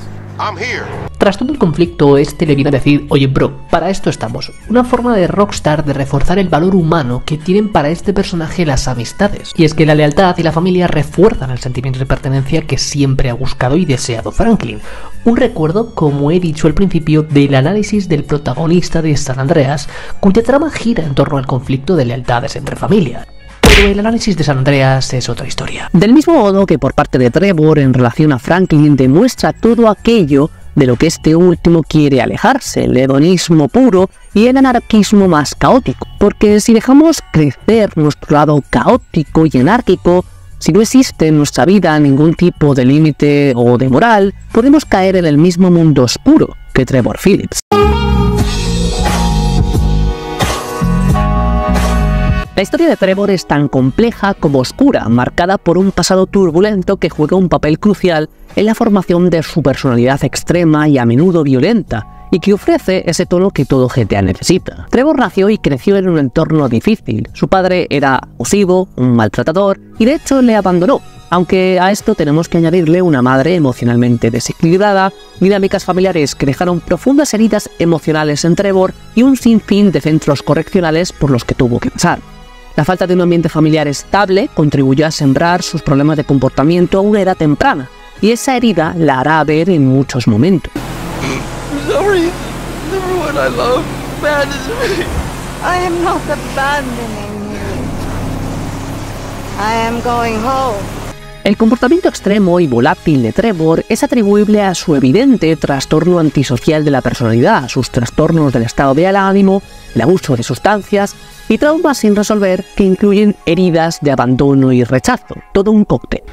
Speaker 6: Tras todo el conflicto, este le viene a decir, oye bro, para esto estamos. Una forma de Rockstar de reforzar el valor humano que tienen para este personaje las amistades. Y es que la lealtad y la familia refuerzan el sentimiento de pertenencia que siempre ha buscado y deseado Franklin. Un recuerdo, como he dicho al principio, del análisis del protagonista de San Andreas, cuya trama gira en torno al conflicto de lealtades entre familias. El análisis de San Andreas es otra historia.
Speaker 1: Del mismo modo que por parte de Trevor en relación a Franklin demuestra todo aquello de lo que este último quiere alejarse, el hedonismo puro y el anarquismo más caótico. Porque si dejamos crecer nuestro lado caótico y anárquico, si no existe en nuestra vida ningún tipo de límite o de moral, podemos caer en el mismo mundo oscuro que Trevor Phillips. La historia de Trevor es tan compleja como oscura, marcada por un pasado turbulento que juega un papel crucial en la formación de su personalidad extrema y a menudo violenta, y que ofrece ese tono que todo GTA necesita. Trevor nació y creció en un entorno difícil. Su padre era abusivo, un maltratador, y de hecho le abandonó. Aunque a esto tenemos que añadirle una madre emocionalmente desequilibrada, dinámicas familiares que dejaron profundas heridas emocionales en Trevor y un sinfín de centros correccionales por los que tuvo que pasar. La falta de un ambiente familiar estable contribuyó a sembrar sus problemas de comportamiento a una edad temprana, y esa herida la hará ver en muchos momentos.
Speaker 15: I
Speaker 16: am going home.
Speaker 1: El comportamiento extremo y volátil de Trevor es atribuible a su evidente trastorno antisocial de la personalidad, sus trastornos del estado de ánimo, el abuso de sustancias y traumas sin resolver que incluyen heridas de abandono y rechazo, todo un cóctel.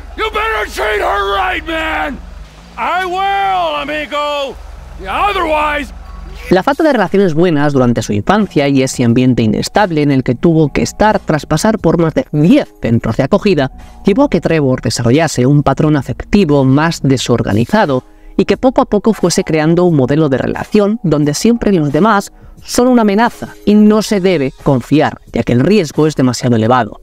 Speaker 1: La falta de relaciones buenas durante su infancia y ese ambiente inestable en el que tuvo que estar tras pasar por más de 10 centros de acogida llevó a que Trevor desarrollase un patrón afectivo más desorganizado y que poco a poco fuese creando un modelo de relación donde siempre los demás son una amenaza y no se debe confiar, ya que el riesgo es demasiado elevado.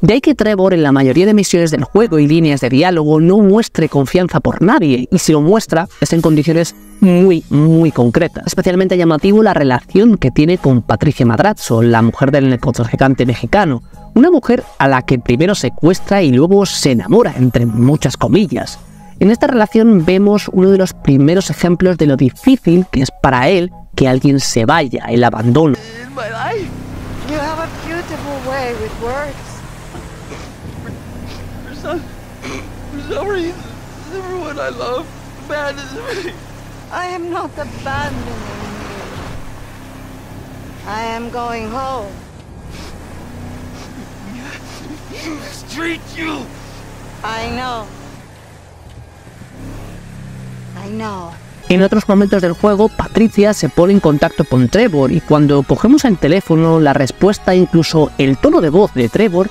Speaker 1: De ahí que Trevor en la mayoría de misiones del juego y líneas de diálogo no muestre confianza por nadie, y si lo muestra es en condiciones muy, muy concretas. Especialmente llamativo la relación que tiene con Patricia Madrazo, la mujer del narcotraficante mexicano, una mujer a la que primero secuestra y luego se enamora, entre muchas comillas. En esta relación vemos uno de los primeros ejemplos de lo difícil que es para él que alguien se vaya, el abandono.
Speaker 16: In my life. You have a beautiful way with words.
Speaker 15: For some, for some reason, everyone I love abandons me.
Speaker 16: I am not abandoning you. I am going home.
Speaker 5: street you!
Speaker 16: I know. I know.
Speaker 1: En otros momentos del juego, Patricia se pone en contacto con Trevor y cuando cogemos el teléfono, la respuesta, incluso el tono de voz de Trevor,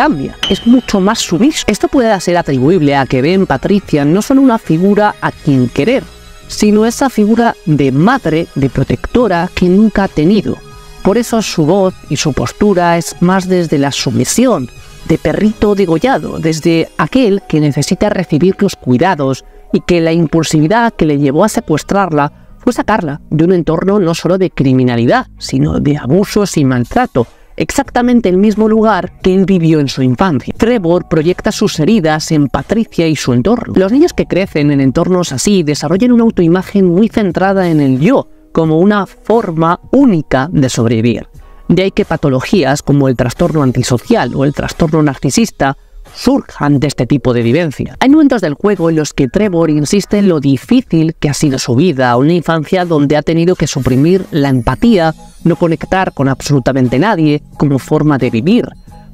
Speaker 1: cambia, es mucho más sumiso. Esto puede ser atribuible a que ve en Patricia no solo una figura a quien querer, sino esa figura de madre, de protectora que nunca ha tenido. Por eso su voz y su postura es más desde la sumisión, de perrito degollado, desde aquel que necesita recibir los cuidados y que la impulsividad que le llevó a secuestrarla fue sacarla de un entorno no solo de criminalidad, sino de abusos y maltrato, exactamente el mismo lugar que él vivió en su infancia. Trevor proyecta sus heridas en Patricia y su entorno. Los niños que crecen en entornos así desarrollan una autoimagen muy centrada en el yo, como una forma única de sobrevivir. De ahí que patologías como el trastorno antisocial o el trastorno narcisista surjan de este tipo de vivencia. Hay momentos del juego en los que Trevor insiste en lo difícil que ha sido su vida, una infancia donde ha tenido que suprimir la empatía, no conectar con absolutamente nadie como forma de vivir.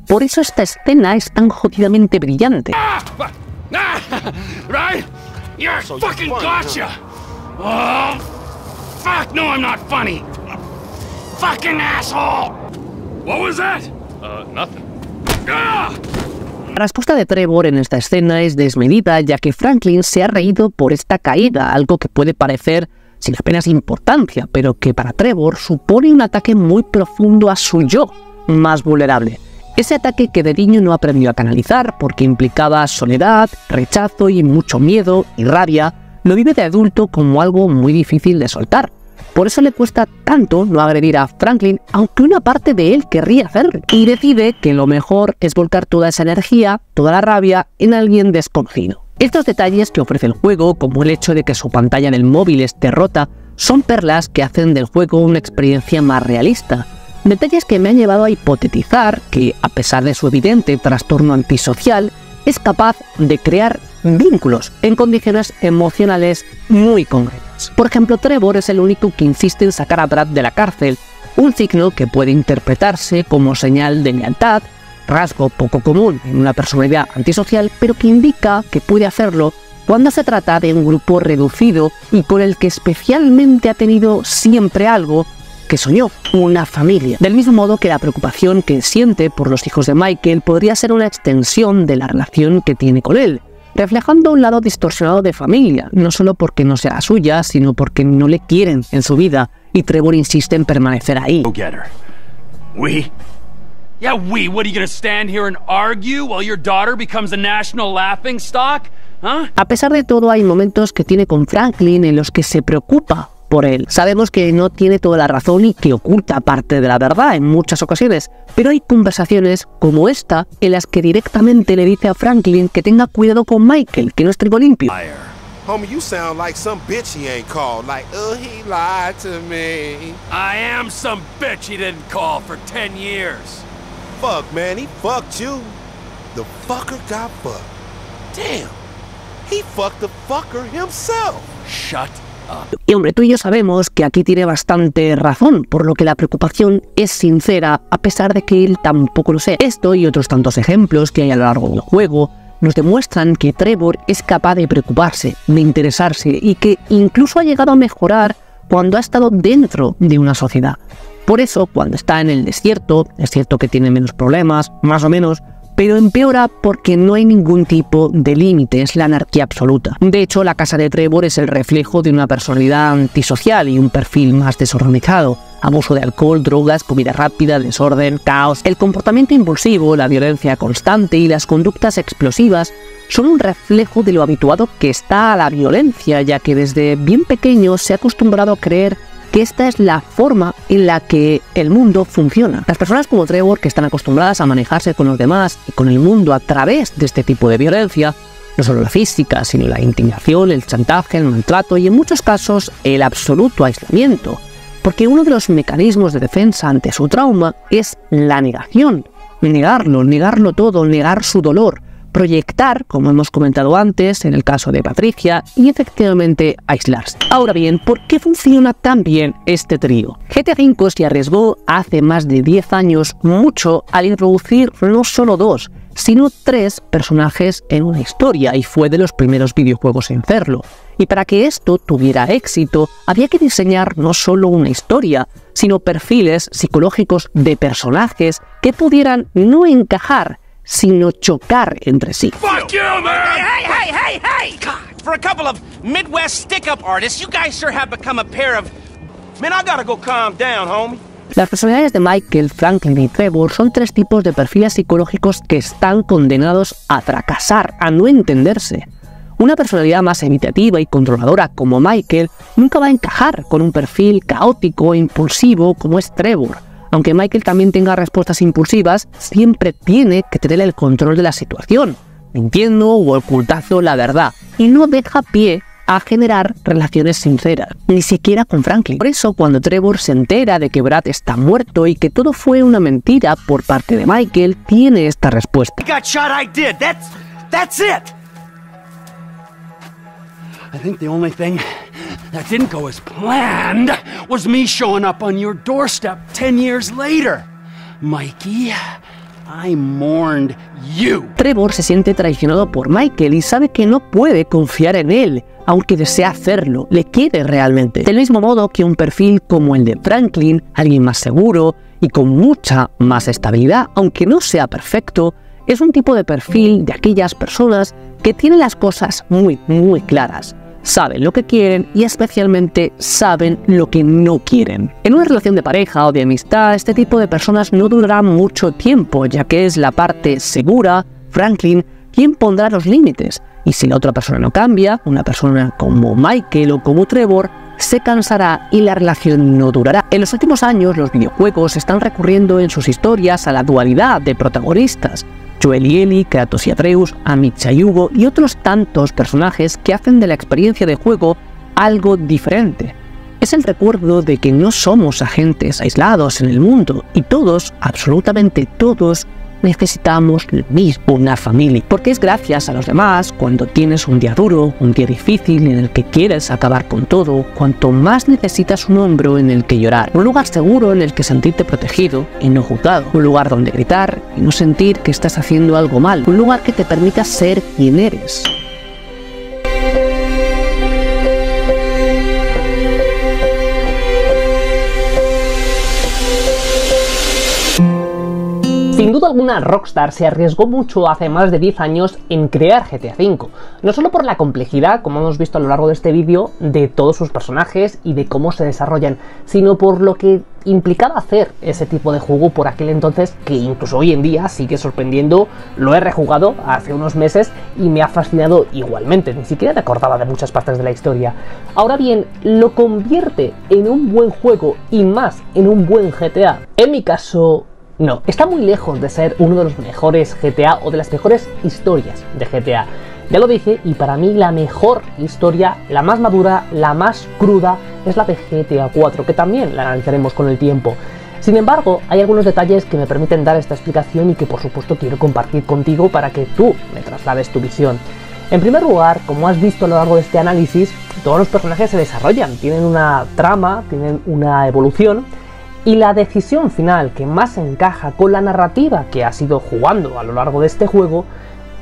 Speaker 1: Por eso esta escena es tan jodidamente brillante.
Speaker 5: Fucking asshole! What was that? Uh, nothing. Ah!
Speaker 1: La respuesta de Trevor en esta escena es desmedida ya que Franklin se ha reído por esta caída, algo que puede parecer sin apenas importancia, pero que para Trevor supone un ataque muy profundo a su yo más vulnerable. Ese ataque que de niño no aprendió a canalizar porque implicaba soledad, rechazo y mucho miedo y rabia, lo vive de adulto como algo muy difícil de soltar. Por eso le cuesta tanto no agredir a Franklin, aunque una parte de él querría hacerlo. Y decide que lo mejor es volcar toda esa energía, toda la rabia, en alguien desconocido. Estos detalles que ofrece el juego, como el hecho de que su pantalla del móvil esté rota, son perlas que hacen del juego una experiencia más realista. Detalles que me han llevado a hipotetizar que, a pesar de su evidente trastorno antisocial, es capaz de crear vínculos en condiciones emocionales muy concretas. Por ejemplo, Trevor es el único que insiste en sacar a Brad de la cárcel, un signo que puede interpretarse como señal de lealtad, rasgo poco común en una personalidad antisocial, pero que indica que puede hacerlo cuando se trata de un grupo reducido y con el que especialmente ha tenido siempre algo que soñó, una familia. Del mismo modo que la preocupación que siente por los hijos de Michael podría ser una extensión de la relación que tiene con él, reflejando un lado distorsionado de familia, no solo porque no sea la suya, sino porque no le quieren en su vida, y Trevor insiste en permanecer ahí.
Speaker 5: We? Yeah, we. What, are you gonna stand here and argue while your daughter becomes a national laughing stock? Huh?
Speaker 1: A pesar de todo, hay momentos que tiene con Franklin en los que se preocupa por él. Sabemos que no tiene toda la razón y que oculta parte de la verdad en muchas ocasiones, pero hay conversaciones como esta en las que directamente le dice a Franklin que tenga cuidado con Michael, que no es trigo limpio.
Speaker 14: Homie, you sound like some bitch he ain't called. Like, oh, he lied to me.
Speaker 5: I am some bitch he didn't call for 10 years.
Speaker 14: Fuck, man, he fucked you. The fucker got fucked. Damn, he fucked the fucker himself.
Speaker 5: Shut up.
Speaker 1: Y hombre, tú y yo sabemos que aquí tiene bastante razón, por lo que la preocupación es sincera, a pesar de que él tampoco lo sé. Esto y otros tantos ejemplos que hay a lo largo del juego nos demuestran que Trevor es capaz de preocuparse, de interesarse y que incluso ha llegado a mejorar cuando ha estado dentro de una sociedad. Por eso, cuando está en el desierto, es cierto que tiene menos problemas, más o menos, pero empeora porque no hay ningún tipo de límite, es la anarquía absoluta. De hecho, la casa de Trevor es el reflejo de una personalidad antisocial y un perfil más desorganizado. Abuso de alcohol, drogas, comida rápida, desorden, caos. El comportamiento impulsivo, la violencia constante y las conductas explosivas son un reflejo de lo habituado que está a la violencia, ya que desde bien pequeño se ha acostumbrado a creer que esta es la forma en la que el mundo funciona. Las personas como Trevor, que están acostumbradas a manejarse con los demás y con el mundo a través de este tipo de violencia, no solo la física, sino la intimidación, el chantaje, el maltrato y en muchos casos el absoluto aislamiento, porque uno de los mecanismos de defensa ante su trauma es la negación, negarlo, negarlo todo, negar su dolor, proyectar, como hemos comentado antes en el caso de Patricia, y efectivamente aislarse. Ahora bien, ¿por qué funciona tan bien este trío? GTA V se arriesgó hace más de 10 años mucho al introducir no solo dos, sino tres personajes en una historia y fue de los primeros videojuegos en hacerlo. Y para que esto tuviera éxito, había que diseñar no solo una historia, sino perfiles psicológicos de personajes que pudieran no encajar sino chocar entre sí.
Speaker 9: Fuck you, man! Hey, hey, hey, hey! God, for a couple of Midwest stick-up artists, you guys sure have become a pair of... Man, I gotta go calm down, homie.
Speaker 1: Las personalidades de Michael, Franklin y Trevor son tres tipos de perfiles psicológicos que están condenados a fracasar, a no entenderse. Una personalidad más evitativa y controladora como Michael nunca va a encajar con un perfil caótico e impulsivo como es Trevor. Aunque Michael también tenga respuestas impulsivas, siempre tiene que tener el control de la situación, mintiendo o ocultando la verdad, y no deja pie a generar relaciones sinceras, ni siquiera con Franklin. Por eso, cuando Trevor se entera de que Brad está muerto y que todo fue una mentira por parte de Michael, tiene esta respuesta.
Speaker 9: got shot, I did. That's... that's it!
Speaker 2: I think the only thing that didn't go as planned was me showing up on your doorstep 10 years later. Mikey, I mourned you.
Speaker 1: Trevor se siente traicionado por Michael y sabe que no puede confiar en él, aunque desea hacerlo, le quiere realmente. Del mismo modo que un perfil como el de Franklin, alguien más seguro y con mucha más estabilidad, aunque no sea perfecto, es un tipo de perfil de aquellas personas que tienen las cosas muy, muy claras saben lo que quieren y especialmente saben lo que no quieren. En una relación de pareja o de amistad, este tipo de personas no durará mucho tiempo, ya que es la parte segura, Franklin, quien pondrá los límites. Y si la otra persona no cambia, una persona como Michael o como Trevor, se cansará y la relación no durará. En los últimos años los videojuegos están recurriendo en sus historias a la dualidad de protagonistas, Ellie, Kratos y Atreus, Hugo y otros tantos personajes que hacen de la experiencia de juego algo diferente. Es el recuerdo de que no somos agentes aislados en el mundo y todos, absolutamente todos, necesitamos lo mismo, una familia. Porque es gracias a los demás cuando tienes un día duro, un día difícil en el que quieres acabar con todo, cuanto más necesitas un hombro en el que llorar, un lugar seguro en el que sentirte protegido y no juzgado, un lugar donde gritar y no sentir que estás haciendo algo mal, un lugar que te permita ser quien eres.
Speaker 6: Sin duda alguna, Rockstar se arriesgó mucho hace más de 10 años en crear GTA V, no solo por la complejidad, como hemos visto a lo largo de este vídeo, de todos sus personajes y de cómo se desarrollan, sino por lo que
Speaker 1: implicaba hacer ese tipo de juego por aquel entonces que incluso hoy en día sigue sorprendiendo. Lo he rejugado hace unos meses y me ha fascinado igualmente, ni siquiera te acordaba de muchas partes de la historia. Ahora bien, lo convierte en un buen juego y más en un buen GTA. En mi caso, no, está muy lejos de ser uno de los mejores GTA o de las mejores historias de GTA. Ya lo dije, y para mí la mejor historia, la más madura, la más cruda, es la de GTA 4, que también la analizaremos con el tiempo. Sin embargo, hay algunos detalles que me permiten dar esta explicación y que por supuesto quiero compartir contigo para que tú me traslades tu visión. En primer lugar, como has visto a lo largo de este análisis, todos los personajes se desarrollan, tienen una trama, tienen una evolución, y la decisión final que más encaja con la narrativa que has ido jugando a lo largo de este juego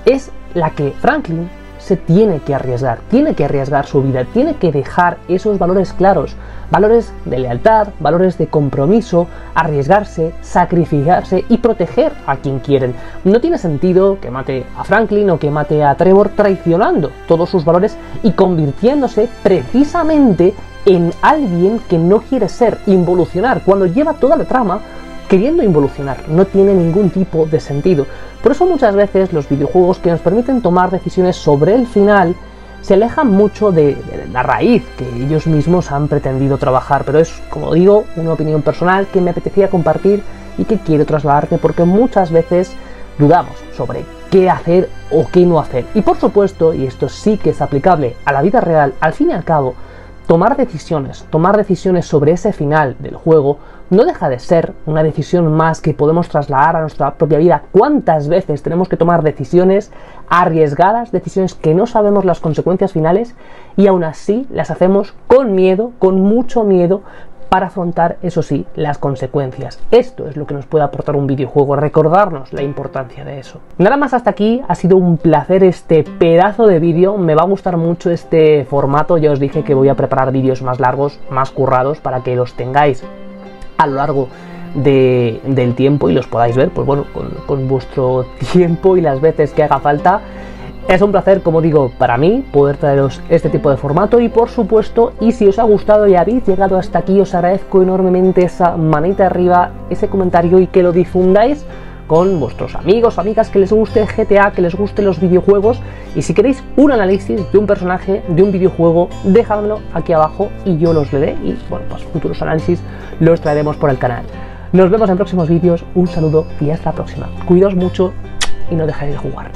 Speaker 1: es la que Franklin se tiene que arriesgar, tiene que arriesgar su vida, tiene que dejar esos valores claros, valores de lealtad, valores de compromiso, arriesgarse, sacrificarse y proteger a quien quieren. No tiene sentido que mate a Franklin o que mate a Trevor traicionando todos sus valores y convirtiéndose precisamente en alguien que no quiere ser, involucionar, cuando lleva toda la trama queriendo involucionar. No tiene ningún tipo de sentido. Por eso muchas veces los videojuegos que nos permiten tomar decisiones sobre el final se alejan mucho de, la raíz que ellos mismos han pretendido trabajar. Pero es, como digo, una opinión personal que me apetecía compartir y que quiero trasladarte porque muchas veces dudamos sobre qué hacer o qué no hacer. Y por supuesto, y esto sí que es aplicable a la vida real, al fin y al cabo, tomar decisiones, tomar decisiones sobre ese final del juego, no deja de ser una decisión más que podemos trasladar a nuestra propia vida. ¿Cuántas veces tenemos que tomar decisiones arriesgadas, decisiones que no sabemos las consecuencias finales y aún así las hacemos con miedo, con mucho miedo, para afrontar, eso sí, las consecuencias. Esto es lo que nos puede aportar un videojuego, recordarnos la importancia de eso. Nada más hasta aquí, ha sido un placer este pedazo de vídeo, me va a gustar mucho este formato, ya os dije que voy a preparar vídeos más largos, más currados, para que los tengáis a lo largo del tiempo y los podáis ver, pues bueno, con vuestro tiempo y las veces que haga falta. Es un placer, como digo, para mí poder traeros este tipo de formato y por supuesto, y si os ha gustado y habéis llegado hasta aquí, os agradezco enormemente esa manita arriba, ese comentario y que lo difundáis con vuestros amigos, amigas, que les guste GTA, que les gusten los videojuegos y si queréis un análisis de un personaje, de un videojuego, dejadmelo aquí abajo y yo los leeré y bueno, pues futuros análisis los traeremos por el canal. Nos vemos en próximos vídeos, un saludo y hasta la próxima. Cuidaos mucho y no dejéis de jugar.